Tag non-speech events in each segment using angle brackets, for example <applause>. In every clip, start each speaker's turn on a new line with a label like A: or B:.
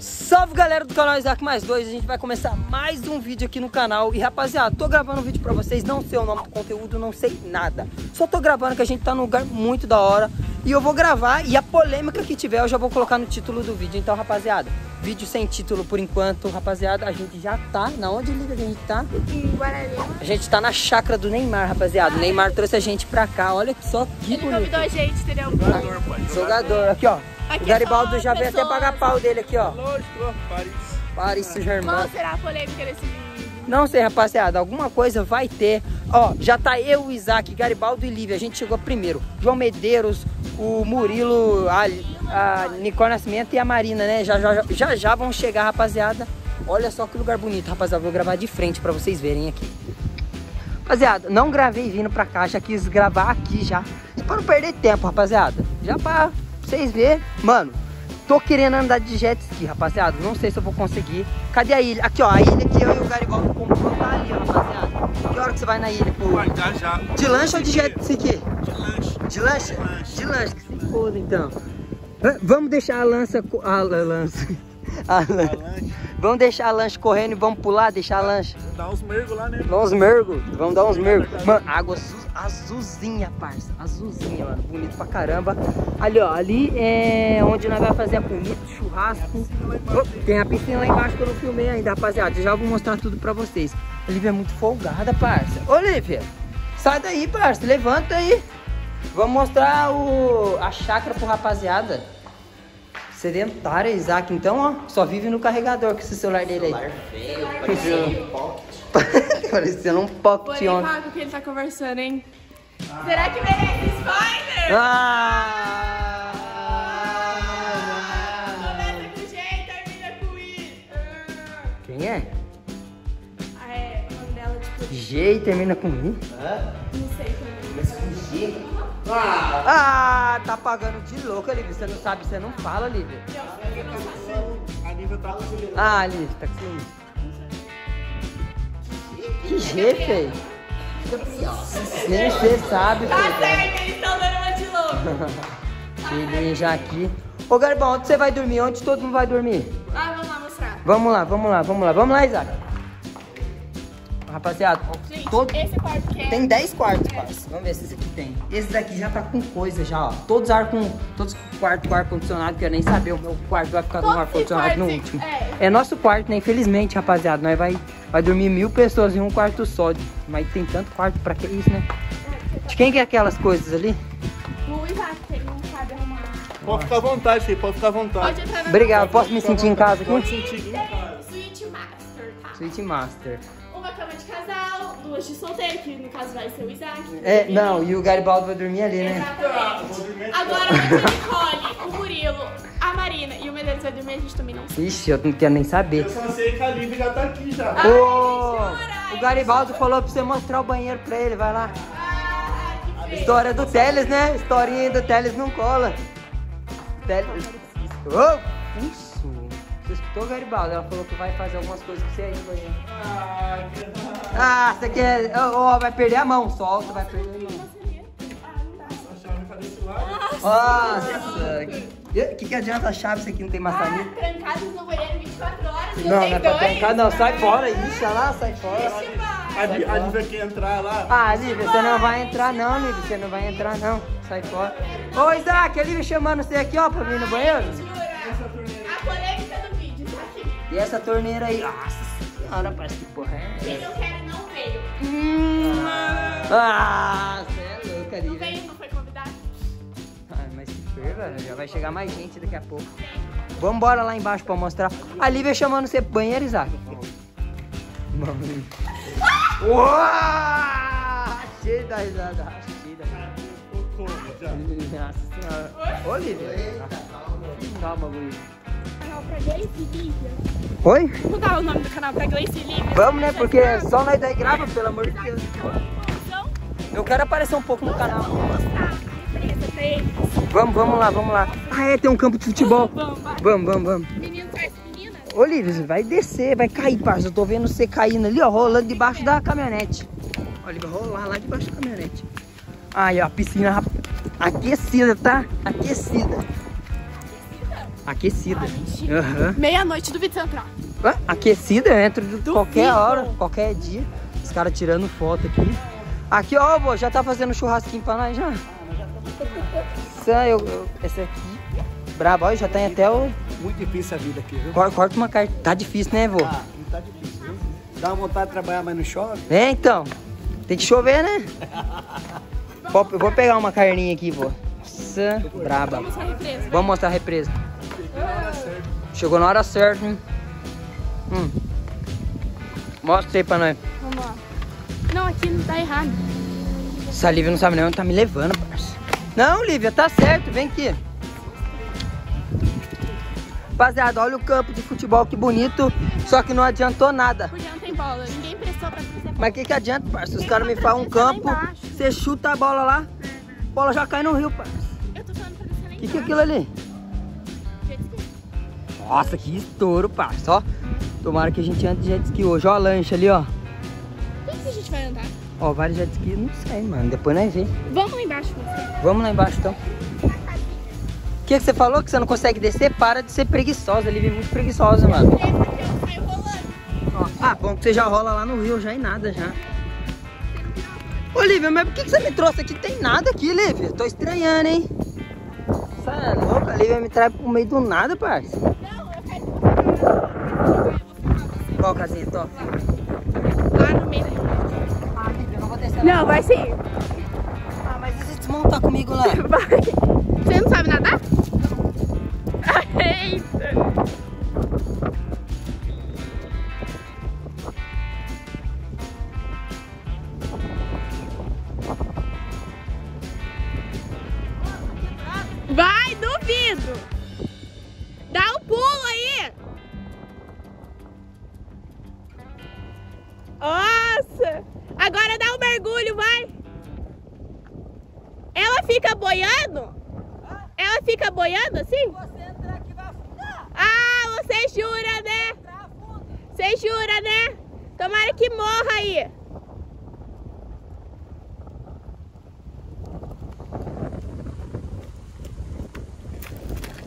A: Salve galera do canal Isaac Mais 2, a gente vai começar mais um vídeo aqui no canal. E rapaziada, tô gravando um vídeo pra vocês, não sei o nome do conteúdo, não sei nada. Só tô gravando que a gente tá num lugar muito da hora. E eu vou gravar e a polêmica que tiver eu já vou colocar no título do vídeo. Então rapaziada, vídeo sem título por enquanto. Rapaziada, a gente já tá, na onde liga? A gente tá?
B: Em Guararema.
A: A gente tá na chácara do Neymar, rapaziada. O Neymar trouxe a gente pra cá, olha só que
B: Ele
A: bonito.
B: convidou a gente, entendeu?
A: Jogador, aqui ó
B: Aqui
A: O Garibaldo
B: só
A: já veio até pagar pau dele aqui ó
C: Lógico, Paris.
A: Paris Saint-Germain
B: Qual será a polêmica desse vídeo?
A: Não sei, rapaziada, alguma coisa vai ter. Ó, já tá eu, o Isaac, Garibaldo e Lívia. A gente chegou primeiro. João Medeiros, o Murilo, a, a Nicole Nascimento e a Marina, né? Já já, já já vão chegar, rapaziada. Olha só que lugar bonito, rapaziada. Vou gravar de frente pra vocês verem aqui. Rapaziada, não gravei vindo pra cá, já quis gravar aqui já. E pra não perder tempo, rapaziada. Já pra vocês verem. Mano, tô querendo andar de jet ski, rapaziada. Não sei se eu vou conseguir. Cadê a ilha? Aqui, ó. A ilha que eu e o Garibaldo comprou tá ali, rapaziada. Que hora que você vai na ilha, pô?
C: Vai, já já.
A: De lancha ou de jet ski?
C: De lanche.
A: De lancha?
C: lancha.
A: De lancha, que se foda então. Va- Vamos deixar a lança. A, lança. <laughs> A lancha.
C: Lanche.
A: Vamos deixar a lancha correndo e vamos pular, deixar a lancha.
C: Dá uns mergulhos lá, né?
A: Dá uns mergos, vamos dar uns mergos. Mano, água azu- azulzinha, parça. Azulzinha, mano. Bonito pra caramba. Ali, ó. Ali é onde nós vamos fazer a comida, churrasco. Tem a piscina lá embaixo que eu não filmei ainda, rapaziada. Já vou mostrar tudo pra vocês. A Olivia é muito folgada, parça. Ô, Olivia, sai daí, parça. Levanta aí. Vamos mostrar o, a chácara pro rapaziada. Sedentária, Isaac, então, ó, só vive no carregador com esse celular dele aí. Parecendo <laughs> um pocket
B: Porém,
A: ontem.
B: paga o que ele tá conversando, hein? Será que merece spoiler?
A: Ah!
B: Começa com G e termina com I. Ah.
A: Quem é?
B: Ah, é, o nome dela, tipo,
A: G e termina com I?
B: não sei como.
A: Ah, tá pagando de louca, Lívia. Você não sabe, você não fala, Lívia.
C: A tá com
A: Ah, Lívia, tá com ciúme. Que G, feio? Nem você sabe,
B: Tá certo, eles estão dando uma de louco. <laughs>
A: Cheguei já aqui. Ô, Garbão, onde você vai dormir? Onde todo mundo vai dormir?
B: Ah, vamos lá mostrar.
A: Vamos lá, vamos lá, vamos lá. Vamos lá, Isaac. Rapaziada,
B: Gente,
A: todo...
B: esse quarto que é...
A: Tem 10 quartos, parça. Vamos ver se esse aqui tem. Esse daqui já tá com coisa já, ó. Todos ar com. Todos quarto com ar-condicionado, que eu nem sabia. O meu quarto vai ficar com
B: Todos
A: ar-condicionado no último.
B: é.
A: É nosso quarto, né? Infelizmente, rapaziada. Nós vai, vai dormir mil pessoas em um quarto só. Mas tem tanto quarto pra que isso, né? De quem que é aquelas coisas ali?
B: O Isaac, que ele não sabe arrumar.
C: Pode ficar à vontade, filho. Pode ficar à vontade.
B: Pode
A: Obrigado. Posso me sentir em casa
C: Pode
A: aqui?
C: sentir em casa.
B: Suíte Master, tá?
A: Suite Master.
B: Uma cama de casal, duas de solteiro, que no caso vai ser o Isaac.
A: É, não, e o Garibaldo vai dormir ali, né?
B: Exatamente. Agora vai ser a Nicole, o Murilo, a Marina e o Medeiros vai dormir, a gente também não sabe.
A: Ixi, eu não quero nem saber.
C: Eu só sei que a Nívia já tá aqui já.
B: Ai,
A: Ô,
B: gente,
A: o Garibaldo falou pra você mostrar o banheiro pra ele, vai lá.
B: Ah.
A: História do Teles, né? Historinha do Teles não cola. Teles. Ô, isso. Você escutou, Garibaldo? Ela falou que vai fazer algumas coisas com você aí no banheiro.
C: Ah, que
A: Ah, você quer. Ó, ó, vai perder a mão, solta, vai perder a mão.
B: Ah, não dá.
C: a chave desse lado.
A: Nossa. O que, que adianta a chave se aqui não tem
B: Ah,
A: maçaneta?
B: trancados no banheiro 24 horas e eu
A: Não, não é pra trancar, não. Sai fora, olha lá, sai fora.
C: A Ní- A Nívia quer entrar lá.
A: Ah, Lívia, você não vai entrar não, Lívia. Você não vai entrar não. Sai fora. Ô, Isaac, a Lívia chamando você aqui, ó, pra vir no banheiro. E essa torneira aí? Nossa senhora, parece que porra é essa?
B: não quer não veio.
A: Hum. Ah, você é louca,
B: Não
A: Lívia.
B: veio, não foi convidado.
A: Ai, mas que ferva, já vai chegar mais gente daqui a pouco. Vambora lá embaixo pra mostrar. A Lívia chamando você pro banheiro, Isaac. Mano. Uau! Cheio da risada, cheio da risada.
C: Como já?
A: Nossa senhora. Ô, Lívia. Calma, Luiz.
B: Canal pra Gleice e Lívia.
A: Oi?
B: Vou dar o nome do canal pra Gleice Lívia.
A: Vamos, né? Porque só nós daí grava, pelo amor de Deus. Eu quero aparecer um pouco no canal. Vamos, vamos lá, vamos lá. Ah, é, tem um campo de futebol.
B: Vamos.
A: Vamos, vamos. Olívia, você vai descer, vai cair, parça. Eu tô vendo você caindo ali, ó, rolando debaixo da caminhonete. Olha, vai rolar lá debaixo da caminhonete. Aí, ó, a piscina aquecida, tá? Aquecida. Aquecida.
B: Ah.
A: Aham.
B: Meia-noite do vídeo central.
A: Ué, Aquecida, eu entro de qualquer
B: Duvido.
A: hora, qualquer dia. Os caras tirando foto aqui. Aqui, ó, vô, já tá fazendo churrasquinho pra nós já. Isso aí, eu, eu, esse aqui, brabo, ó, já tem até o...
D: Muito difícil a vida aqui, viu?
A: Corta, corta uma carta. Tá difícil, né, vô?
D: Ah, não tá difícil, viu? Dá uma vontade de trabalhar, mas não chove.
A: É, então. Tem que chover, né? <laughs> Vou pegar uma carninha aqui, vô. Nossa, braba.
B: Vamos à represa.
A: Vamos mostrar a represa. Chegou na hora certa, hein? Hum. Mostra aí pra nós.
B: Vamos lá. Não, aqui não tá errado.
A: Essa Lívia não sabe nem onde tá me levando, parça. Não, Lívia, tá certo, vem aqui. Rapaziada, olha o campo de futebol, que bonito. Só que não adiantou nada.
B: Porque não tem bola. Ninguém prestou pra fazer
A: Mas o que, que adianta, parça? Os caras me falam um campo, você chuta a bola lá, a bola já cai no rio, parça.
B: Eu tô falando pra você nem
A: O que, que é aquilo ali? Nossa, que estouro, parça. Ó, tomara que a gente ande de jet ski hoje. Ó a lancha ali, ó.
B: Como que a gente vai andar?
A: Ó, vários jet ski, não sei, mano. Depois nós vê.
B: Vamos lá embaixo você.
A: Vamos lá embaixo, então. O que, que você falou? Que você não consegue descer? Para de ser preguiçosa. Ele é muito preguiçosa, mano.
B: Rolando.
A: Ah, bom que você já rola lá no rio, já e nada, já. Ô, Lívia, mas por que, que você me trouxe aqui? Tem nada aqui, Lívia. Tô estranhando, hein? Você é louca? A Lívia me traz pro meio do nada, parça.
B: Não
A: vou descer
B: Não, vai sim.
A: Ah, mas e se desmontar comigo lá? <laughs>
B: Vai. Você não sabe nadar? <laughs> Eita. Vai, duvido. Dá um pulo aí. Nossa. Agora dá um mergulho, vai. Ela fica boiando? Ela fica boiando assim?
A: Você entrar aqui vai afundar.
B: Ah, você jura, né? Você jura, né? Tomara que morra aí.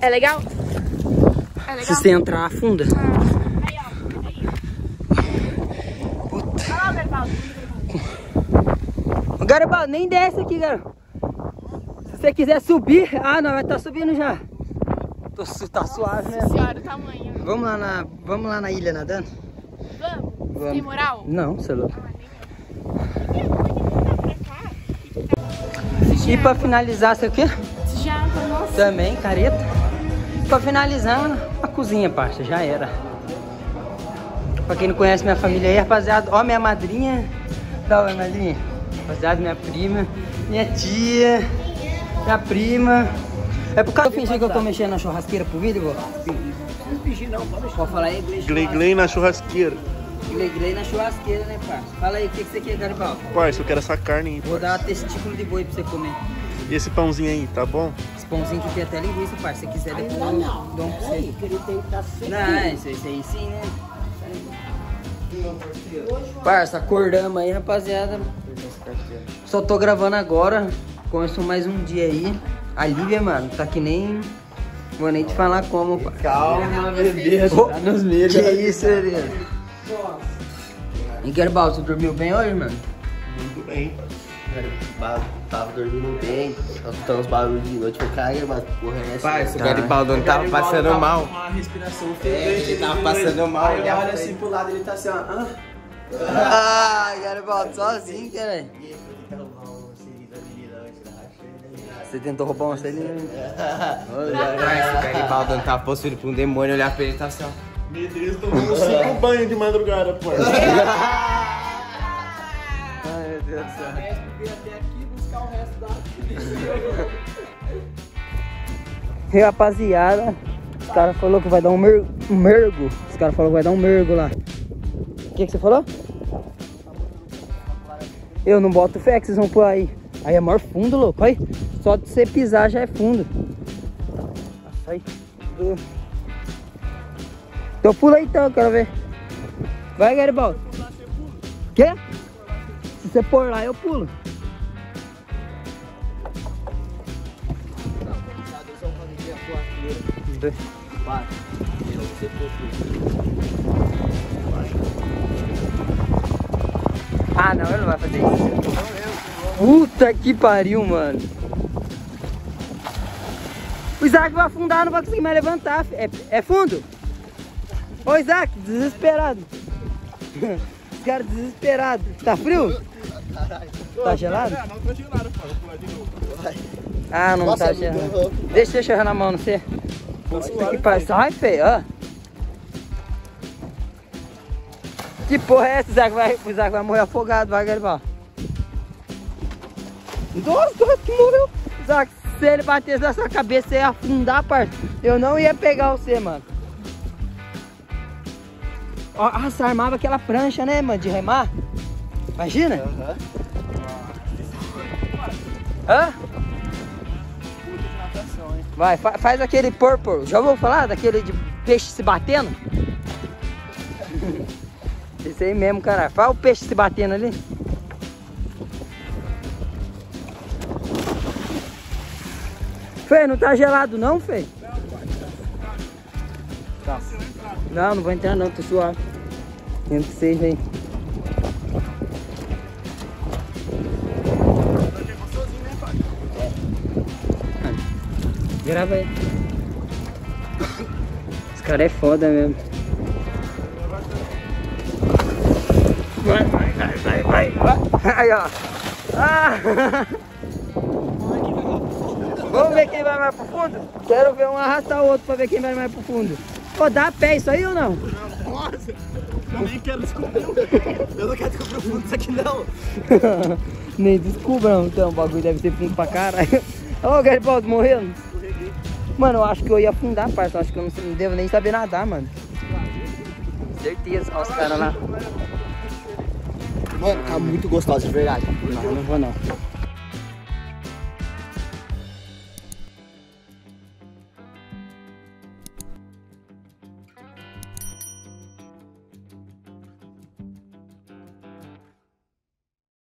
B: É legal? É
A: Se
B: legal?
A: você entrar, afunda.
B: Aí, ó. Aí. Olha lá o Garibaldi.
A: Ô, Garibaldo, nem desce aqui, garoto. Se você quiser subir... Ah, não, vai estar subindo já. Tô, tá suave, né?
B: Senhora, o tamanho.
A: Vamos lá na, vamos lá na ilha nadando?
B: Vamos?
A: Vamos.
B: Tem moral?
A: Não, você é louco.
B: Pra cá.
A: E pra finalizar, sabe o quê?
B: Já, tá nossa.
A: Também, careta. Pra finalizar, a cozinha, parça, já era. Pra quem não conhece minha família aí, rapaziada, ó minha madrinha. Dá oi, madrinha. Rapaziada, minha prima, minha tia, minha prima. É por causa que eu fingi que eu tô mexendo na churrasqueira pro vídeo, vô?
D: Não fingir não, pode deixar.
A: Pode falar aí, inglês.
C: Glei glei na churrasqueira.
A: Glei na churrasqueira, né, parça? Fala aí, o que, que você quer, Garibaldo?
C: Parça, eu quero essa carne aí,
A: Vou
C: parça.
A: dar testículo de boi pra você comer.
C: E esse pãozinho aí, tá bom?
A: Esse pãozinho que tem até linguiça, parça. Se você quiser, depois eu dou um pra você.
D: Aí, que ele tem que estar sempre.
A: Não, isso, isso aí sim, né? Parça, acordamos aí, rapaziada. Só tô gravando agora. Começou mais um dia aí. A Lívia, mano, tá que nem. Vou nem te falar como. pá.
D: Calma, bebê. Tá nos medos.
A: Que isso, bebê? E Garibaldo, você dormiu bem hoje, mano?
C: Muito bem.
E: Tava dormindo bem, escutando os barulhos de noite. Falei, cara, mas porra é essa?
F: O
A: Tá.
F: Garibaldo não tava passando mal.
D: Uma respiração
F: É, ele tava passando mal. Ele
D: eu
F: olha
D: assim pro lado ele tá assim, ó. Ah.
A: Ah, Garibaldo, sozinho, caralho. Você tentou roubar uma celinha?
F: Parça, o Garibaldo não tava possuído por um demônio. Olhar pra ele e tá assim, ó.
C: Medeiros tomando cinco banhos de madrugada, parça. <laughs>
A: Ai, meu Deus do céu.
D: Vim até aqui buscar o resto da
A: E rapaziada, os caras falaram que vai dar um, mer um mergo. Os caras falaram que vai dar um mergo lá. Que, que você falou? Eu não boto fé que vocês vão pôr aí. Aí é maior fundo, louco. Aí, só de você pisar já é fundo. Nossa, aí. Então pula aí então, quero ver. Vai, Garibaldo. Quê? Se você pôr lá, eu pulo.
E: Vai. Eu.
A: Ah, não, ele não vai fazer isso. Puta que pariu, mano. O Isaac vai afundar, não vai conseguir mais levantar. É, é fundo? Ô Isaac, desesperado. <laughs> Os caras desesperados. Tá frio? Tá gelado?
C: Não, não tô gelado, pô. Vou pular de novo.
A: Ah, não
E: Nossa,
A: tá gelado. Deixa, deixa eu na mão, não sei. Puta que pariu. Sai, feio, ó. Que porra é essa? O Isaac vai, o vai morrer afogado, vai, Garibaldi. Nossa, que morreu. Isaac, se ele batesse na sua cabeça, você ia afundar, parça. Eu não ia pegar você, mano. Ah, você armava aquela prancha, né, mano, de remar? Imagina?
E: Aham.
A: Hã? Vai, fa- faz aquele purple. Já vou falar daquele de peixe se batendo? Esse aí mesmo, caralho. Faz o peixe se batendo ali. Fê, não tá gelado não, Fê? Tá. Não, não vou entrar não, tô suave. Entra vocês aí. Grava aí. Esse cara é foda mesmo. Vai, vai, vai, vai, vai. vai. Aí, ó. Ah. Vamos ver quem vai mais pro fundo? Quero ver um arrastar o outro pra ver quem vai mais pro fundo. Pô, dá pé isso aí ou não?
C: Nossa, eu nem quero descobrir.
E: Eu não quero descobrir o fundo disso aqui, não. <laughs>
A: Nem descubra, não. Então, o bagulho deve ter fundo pra caralho. <laughs> Ô, o Garibaldo morrendo. Mano, eu acho que eu ia afundar, parça. Eu acho que eu não, não devo nem saber nadar, mano. Certeza. Olha os caras lá.
E: Mano, tá muito gostoso, de verdade.
A: Não, não vou não.